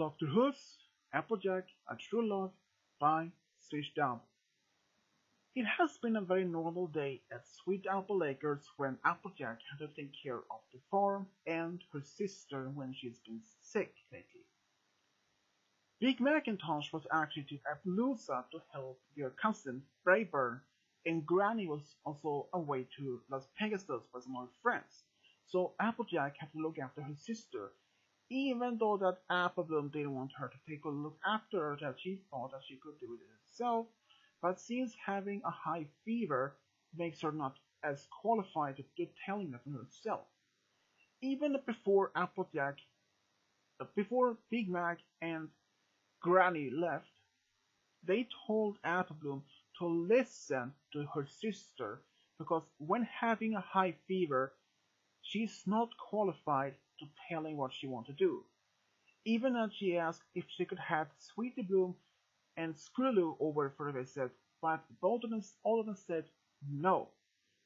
Dr. Whooves Applejack, A True Love by Switched Up. It has been a very normal day at Sweet Apple Acres when Applejack had to take care of the farm and her sister when she's been sick lately. Big Macintosh was actually to Appaloosa to help their cousin Braeburn, and Granny was also away to Las Pegasus with some of her friends, so Applejack had to look after her sister even though that Applebloom didn't want her to take a look after her that she thought that she could do it herself, but since having a high fever makes her not as qualified to do telling it herself. Even before Applejack, before Big Mac and Granny left, they told Applebloom to listen to her sister because when having a high fever, she's not qualified to telling what she wanted to do. Even as she asked if she could have Sweetie Belle and Scootaloo over for a visit, but both of them, all of them said no,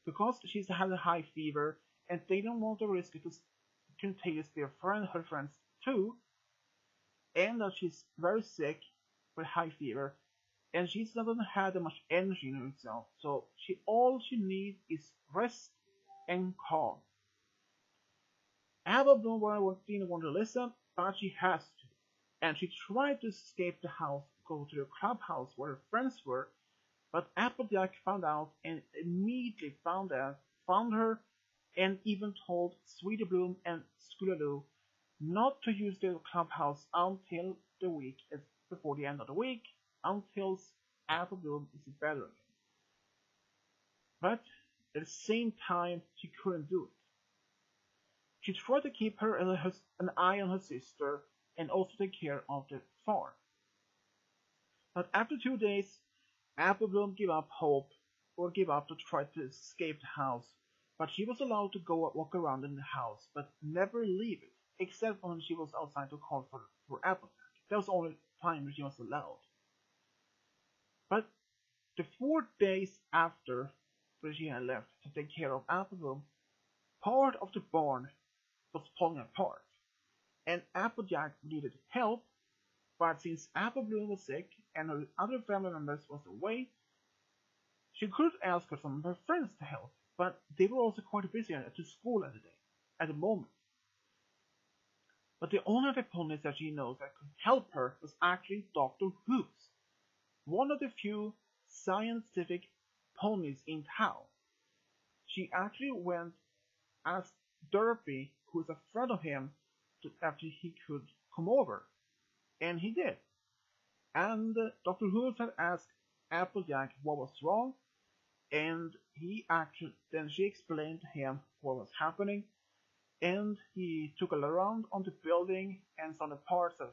because she's had a high fever and they don't want to risk it to contagious their friend, her friends too, and that she's very sick with high fever, and she doesn't have much energy in herself, so she all she needs is rest and calm. Apple Bloom didn't want to listen, but she has to. And she tried to escape the house, go to the clubhouse where her friends were, but Applejack found out and immediately found out, found her, and even told Sweetie Belle and Scootaloo not to use the clubhouse until the week uh, before the end of the week, until Apple Bloom is better again. But at the same time, she couldn't do it. She tried to keep her an eye on her sister and also take care of the farm. But after two days, Applebloom gave up hope or gave up to try to escape the house. But she was allowed to go walk around in the house, but never leave it, except when she was outside to call for, for Applejack. That was the only time she was allowed. But the four days after had left to take care of Applebloom, part of the barn was falling apart, and Applejack needed help, but since Apple Bloom was sick and her other family members was away, she could ask some of her friends to help, but they were also quite busy at school at the day, at the moment. But the only other ponies that she knows that could help her was actually Dr. Whooves, one of the few scientific ponies in town. She actually went asked Derpy who was afraid of him to, after he could come over. And he did. And uh, Dr. Whooves had asked Applejack what was wrong, and he actually then she explained to him what was happening, and he took a look around on the building and saw the parts that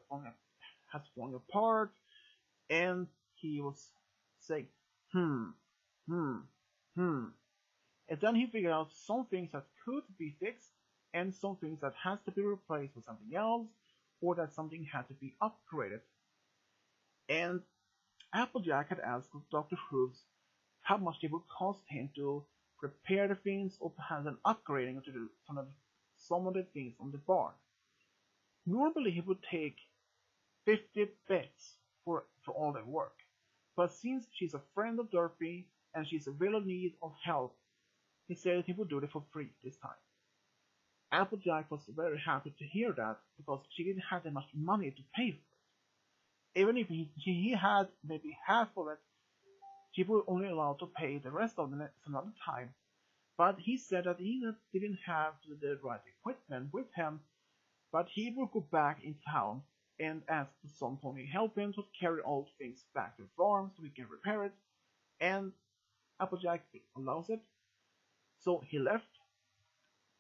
had fallen apart, and he was saying, hmm, hmm, hmm. And then he figured out some things that could be fixed and some things that has to be replaced with something else or that something had to be upgraded. And Applejack had asked Dr. Whooves how much it would cost him to repair the things or perhaps an upgrading to do some of, the, some of the things on the barn. Normally he would take 50 bits for, for all the work, but since she's a friend of Derpy and she's in real need of help, he said he would do it for free this time. Applejack was very happy to hear that because she didn't have that much money to pay for it. Even if he, he had maybe half of it, she was only allowed to pay the rest of it another time. But he said that he didn't have the right equipment with him, but he would go back in town and ask for someone help him to carry all things back to the farm so he can repair it. And Applejack allows it. So he left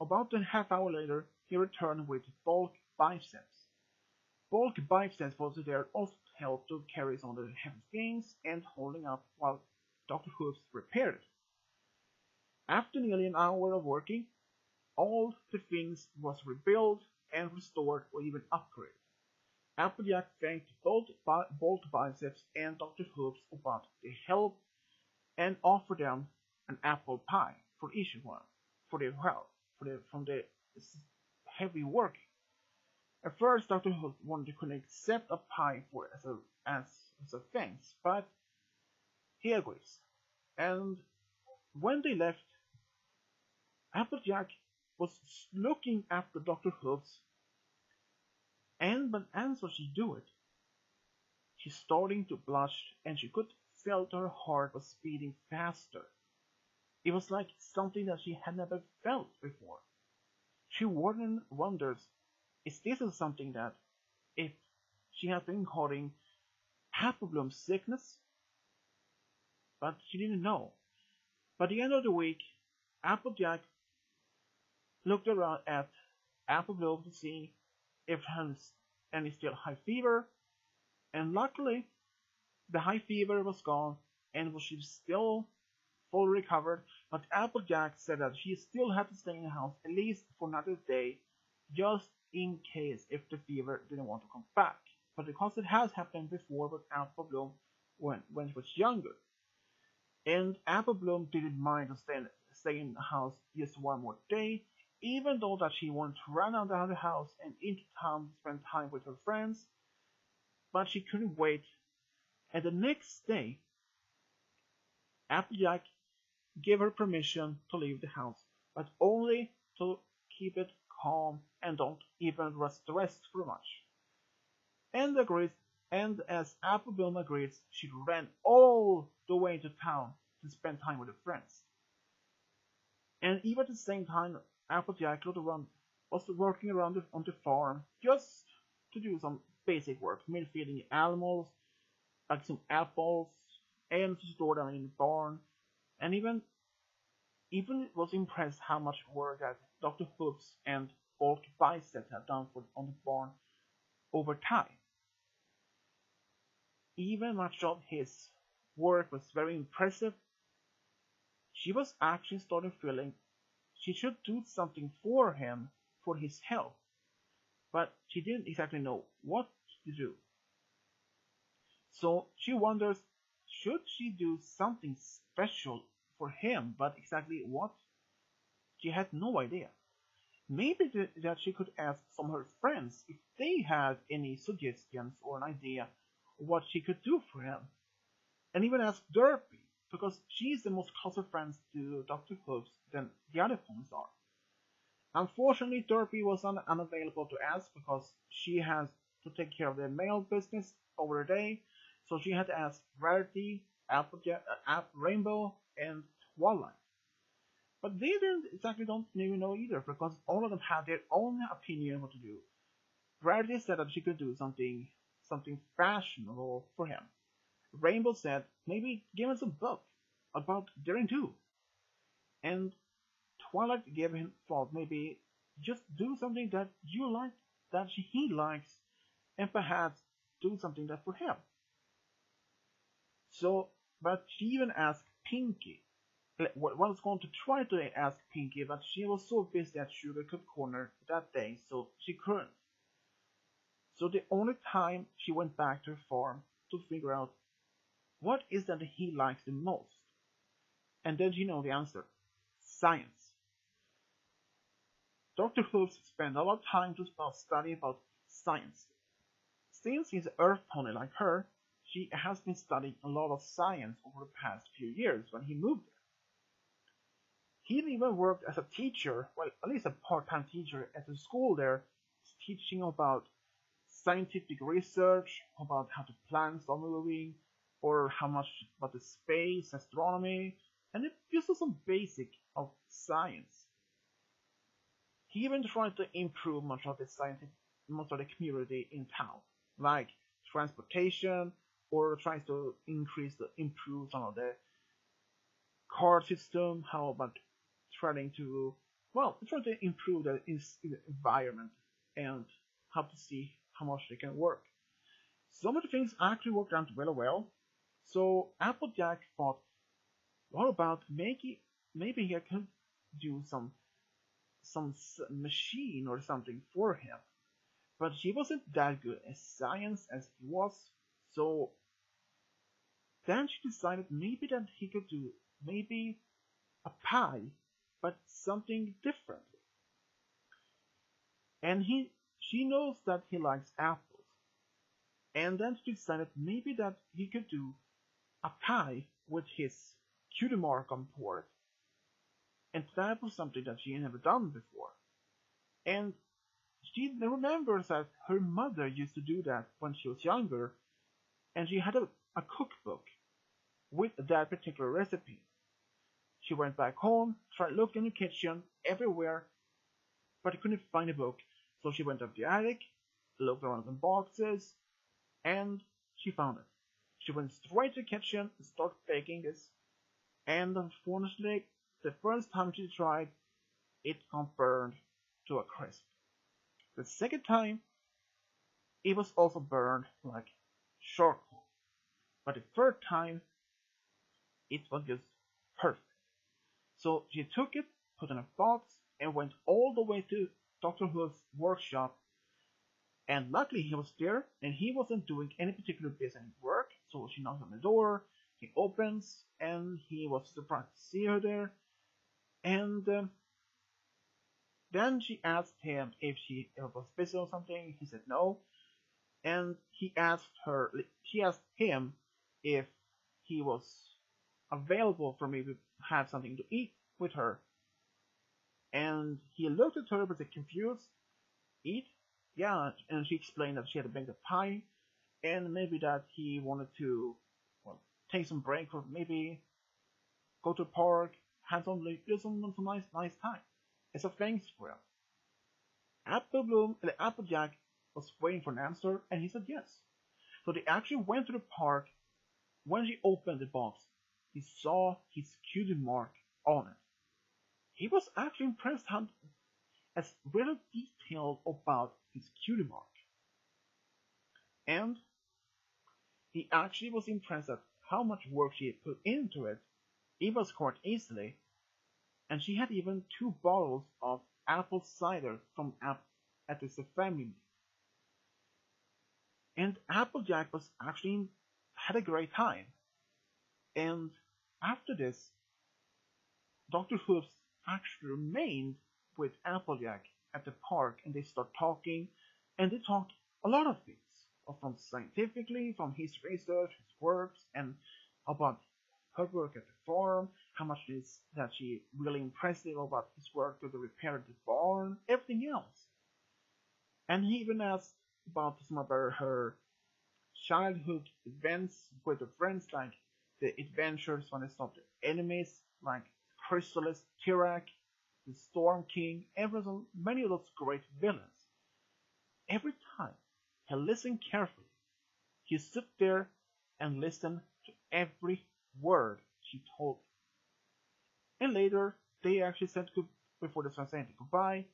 about a half hour later, he returned with Bulk Biceps. Bulk biceps was there also to help to carry on the heavy things and holding up while Dr. Whooves repaired. After nearly an hour of working, all the things was rebuilt and restored or even upgraded. Applejack thanked both Bulk Biceps and Dr. Whooves about the help and offered them an apple pie for each one for their help the, from the heavy work. At first, Dr. Whooves wanted to accept a pie for as a as, as a thanks, but he agrees. And when they left, Applejack was looking after Dr. Whooves, and but as she do it, she's starting to blush, and she could feel her heart was beating faster. It was like something that she had never felt before. She wonders, is this something that, if she had been holding Applebloom's sickness? But she didn't know. By the end of the week, Applejack looked around at Applebloom to see if has any still high fever, and luckily, the high fever was gone and was she was still fully recovered, but Applejack said that she still had to stay in the house at least for another day, just in case if the fever didn't want to come back. But because it has happened before with Applebloom when, when she was younger. And Applebloom didn't mind to stay, stay in the house just one more day, even though that she wanted to run out of the house and into town to spend time with her friends. But she couldn't wait. And the next day, Applejack give her permission to leave the house, but only to keep it calm and don't even rest too much. And agrees, and as Applebloom agrees, she ran all the way to town to spend time with her friends. And even at the same time, Applejack around, was working around the, on the farm just to do some basic work, maybe feeding animals, like some apples, and to store them in the barn, and even even was impressed how much work that Dr. Whooves and Bulk Bicep have done for, on the barn over time. Even much of his work was very impressive. She was actually starting feeling she should do something for him for his health, but she didn't exactly know what to do. So she wonders should she do something special for him, but exactly what? She had no idea. Maybe th that she could ask some of her friends if they had any suggestions or an idea what she could do for him. And even ask Derpy, because she's the most closer friends to Dr. Whooves than the other ponies are. Unfortunately, Derpy was un unavailable to ask because she has to take care of the mail business over the day, so she had to ask Rarity, Applejack, uh, Rainbow, and Twilight. But they didn't exactly don't even know either because all of them had their own opinion what to do. Rarity said that she could do something something fashionable for him. Rainbow said maybe give us a book about Daring Do. And Twilight gave him thought maybe just do something that you like that he likes and perhaps do something that for him. So but she even asked Pinkie was going to try to ask Pinkie, but she was so busy at Sugarcube Corner that day, so she couldn't. So the only time she went back to her farm to figure out what is that he likes the most. And then you know the answer. Science. Dr. Whooves spent a lot of time to study about science. Since he's an earth pony like her, she has been studying a lot of science over the past few years when he moved there. He even worked as a teacher, well, at least a part-time teacher at the school there, teaching about scientific research, about how planets are moving, or how much about the space, astronomy, and just some basic of science. He even tried to improve much of the scientific, much of the community in town, like transportation, or tries to increase the improve some of the car system, how about trying to well trying to improve the environment and how to see how much they can work. Some of the things actually worked out really well. So Applejack thought, what about making maybe he could do some some machine or something for him. But he wasn't that good at science as he was, so then she decided maybe that he could do maybe a pie but something different. And he she knows that he likes apples. And then she decided maybe that he could do a pie with his cutie mark on board. And that was something that she had never done before. And she remembers that her mother used to do that when she was younger, and she had a, a cookbook with that particular recipe. She went back home, tried looking in the kitchen, everywhere, but couldn't find a book. So she went up the attic, looked around in boxes, and she found it. She went straight to the kitchen and started baking this. And unfortunately, the first time she tried, it got burned to a crisp. The second time, it was also burned like charcoal. But the third time, it was just perfect. So she took it, put it in a box, and went all the way to Dr. Whooves workshop. And luckily he was there, and he wasn't doing any particular business work. So she knocks on the door, he opens, and he was surprised to see her there. And um, then she asked him if she was busy or something. He said no. And he asked her, she asked him if he was available for me to have something to eat with her. And he looked at her with a confused, eat? Yeah, and she explained that she had a pie, and maybe that he wanted to, well, take some break or maybe go to a park, have some, some, some nice, nice time. It's a thanks for him. Apple Bloom, and the Applejack was waiting for an answer, and he said yes. So they actually went to the park. When she opened the box, he saw his cutie mark on it. He was actually impressed how as really detailed about his cutie mark. And he actually was impressed at how much work she had put into it. It was quite easily, and she had even two bottles of apple cider from App- at the family. And Applejack was actually had a great time. And after this, Dr. Whooves actually remained with Applejack at the park and they start talking and they talk a lot of things uh, from scientifically, from his research, his works, and about her work at the farm, how much is that she really impressive about his work to the repair of the barn, everything else. And he even asked about some of her childhood events with her friends, like the adventures when they stopped the enemies, like Chrysalis, Tirek, the Storm King, everything, many of those great villains. Every time he listened carefully, he stood there and listened to every word she told him. And later, they actually said good before the said goodbye.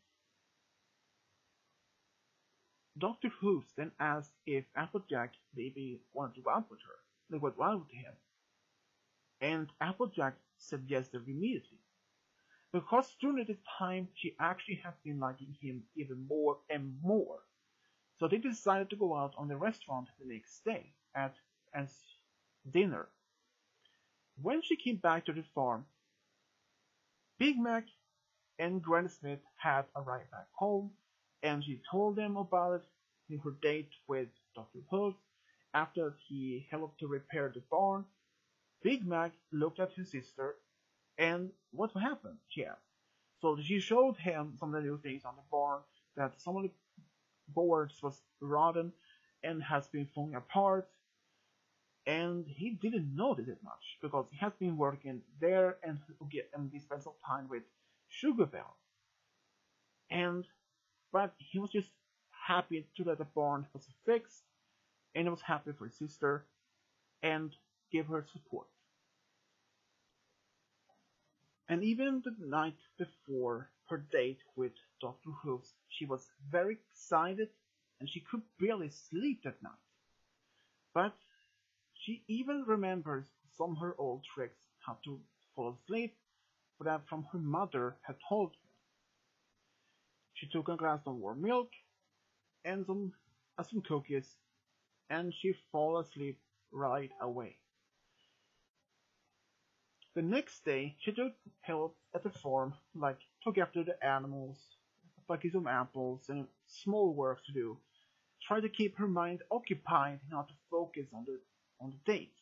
Dr. Whooves then asked if Applejack maybe wanted to go out with her. They went out with him. And Applejack yes immediately. Because during this time she actually had been liking him even more and more. So they decided to go out on the restaurant the next day at as dinner. When she came back to the farm, Big Mac and Granny Smith had arrived back home and she told them about it, her date with Dr. Whooves after he helped to repair the barn Big Mac looked at his sister, and what happened? she asked. So she showed him some of the new things on the barn, that some of the boards was rotten and has been falling apart, and he didn't notice it much because he has been working there and and he spent some time with Sugarbelle. And but he was just happy to that the barn was fixed, and he was happy for his sister, and give her support. And even the night before her date with Dr. Whooves, she was very excited and she could barely sleep that night. But she even remembers some of her old tricks how to fall asleep that from her mother had told her. She took a glass of warm milk and some, uh, some cookies and she fell asleep right away. The next day, she took help at the farm, like took after the animals, plucking some apples and small work to do, try to keep her mind occupied not to focus on the on the date.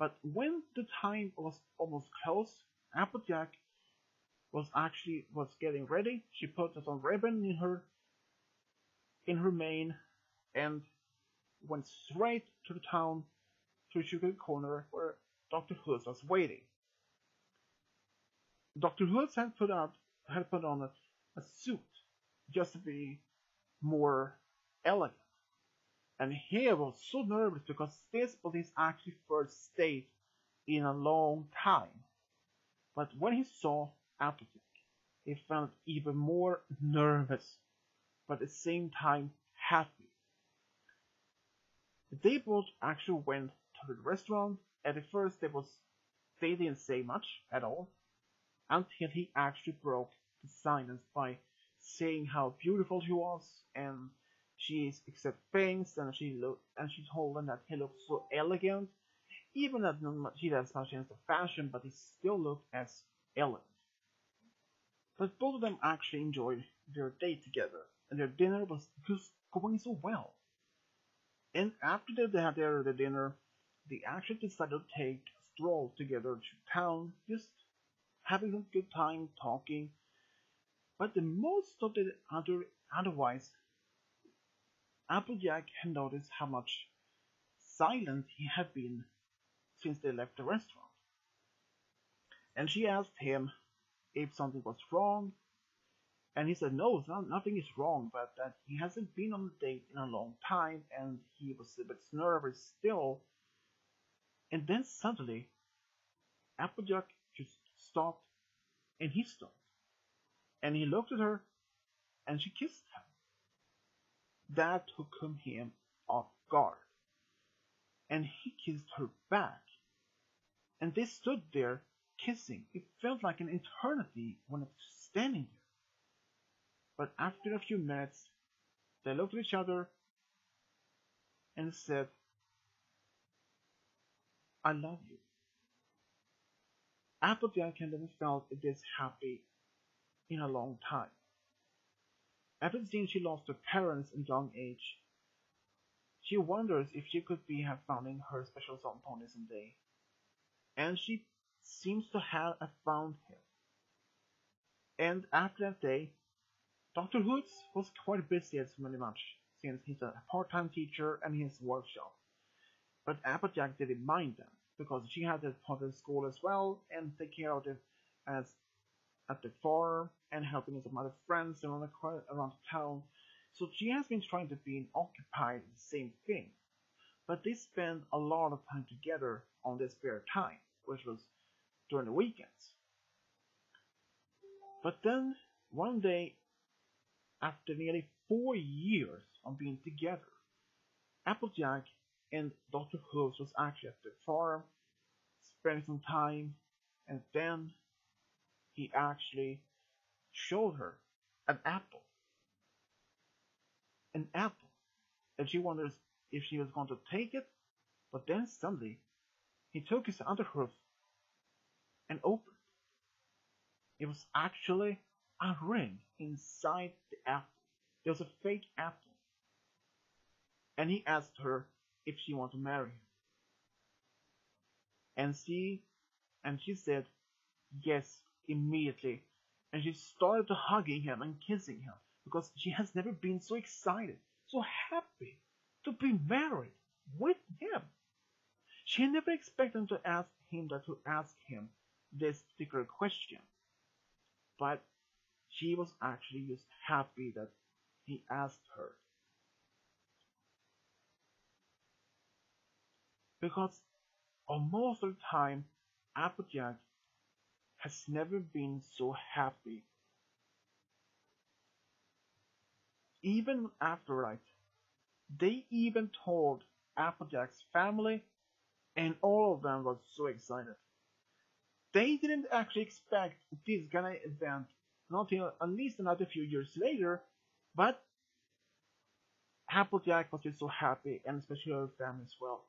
But when the time was almost close, Applejack was actually was getting ready. She put some ribbon in her in her mane and went straight to the town to Sugar Corner where Dr. Whooves was waiting. Dr. Whooves had put out had put on a, a suit just to be more elegant. And he was so nervous because this was his actually first date in a long time. But when he saw Applejack, he felt even more nervous, but at the same time happy. They both actually went to the restaurant. At the first, they was they didn't say much at all until he actually broke the silence by saying how beautiful she was and she accepted things and she looked and she told him that he looked so elegant even that he doesn't much into fashion but he still looked as elegant. But both of them actually enjoyed their day together and their dinner was just going so well. And after they had their, their dinner they actually decided to take a stroll together to town just having a good time talking but the most of the other otherwise, Applejack had noticed how much silent he had been since they left the restaurant. And she asked him if something was wrong, and he said no, nothing is wrong, but that he hasn't been on a date in a long time, and he was a bit nervous still. And then suddenly, Applejack stopped, and he stopped and he looked at her, and she kissed him. That took him off guard, and he kissed her back. And they stood there kissing. It felt like an eternity when it was standing there. But after a few minutes, they looked at each other and said, I love you. Applejack had never felt this happy in a long time. Ever since she lost her parents in young age, she wonders if she could be have founding her special somepony someday. And she seems to have found him. And after that day, Dr. Whooves was quite busy as very much, since he's a part-time teacher and his workshop. But Applejack didn't mind that, because she had to part of school as well and take care of it as at the farm and helping some other friends around, the, around town. So she has been trying to be occupied in the same thing. But they spend a lot of time together on their spare time, which was during the weekends. But then, one day, after nearly four years of being together, Applejack and Dr. Whooves was actually at the farm, spending some time, and then he actually showed her an apple. An apple. And she wonders if she was going to take it, but then suddenly he took his underhoof and opened. It was actually a ring inside the apple. It was a fake apple. And he asked her if she wanted to marry him. And she and she said yes immediately and she started hugging him and kissing him because she has never been so excited, so happy to be married with him. She never expected to ask him that to ask him this particular question, but she was actually just happy that he asked her. Because almost all the time, Applejack has never been so happy. Even after that, they even told Applejack's family, and all of them was so excited. They didn't actually expect this of event not until at least another few years later, but Applejack was just so happy, and especially her family as well.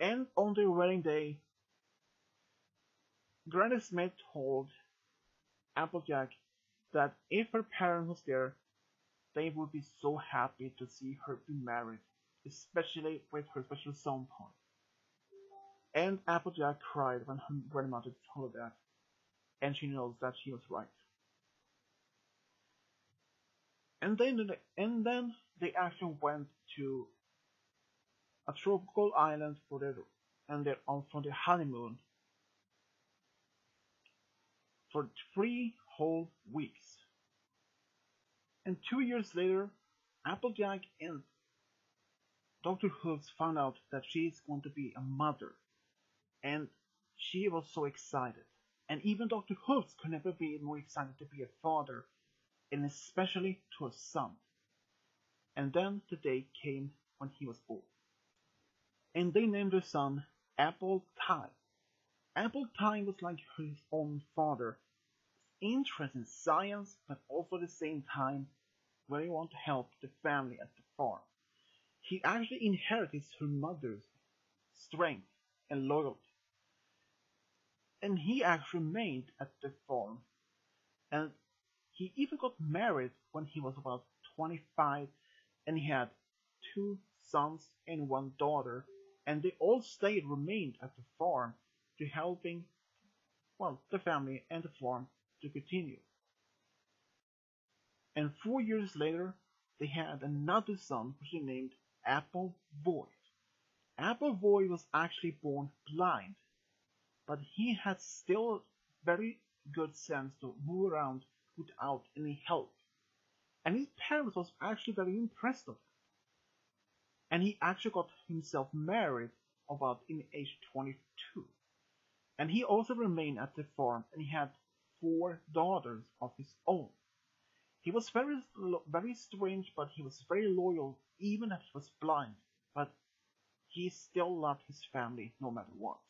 And on their wedding day, Granny Smith told Applejack that if her parents was there, they would be so happy to see her be married, especially with her special son Paul. And Applejack cried when her grandmother told her that, and she knows that she was right. And then, and then they actually went to a tropical island their and their on for their honeymoon for three whole weeks. And two years later, Applejack and Dr. Whooves found out that she is going to be a mother. And she was so excited. And even Dr. Whooves could never be more excited to be a father, and especially to a son. And then the day came when he was born. And they named their son Apple Time. Apple Time was like his own father, interest in science, but also at the same time very want to help the family at the farm. He actually inherited her mother's strength and loyalty. And he actually remained at the farm. And he even got married when he was about 25 and he had two sons and one daughter and they all stayed remained at the farm to helping well the family and the farm to continue. And four years later, they had another son which they named Apple Void. Apple Void was actually born blind, but he had still very good sense to move around without any help. And his parents was actually very impressed of that. And he actually got himself married about in age 22. And he also remained at the farm and he had four daughters of his own. He was very, very strange, but he was very loyal, even if he was blind. But he still loved his family no matter what.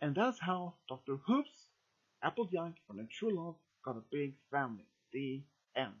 And that's how Dr. Whooves, Applejack, and True Love got a big family. The end.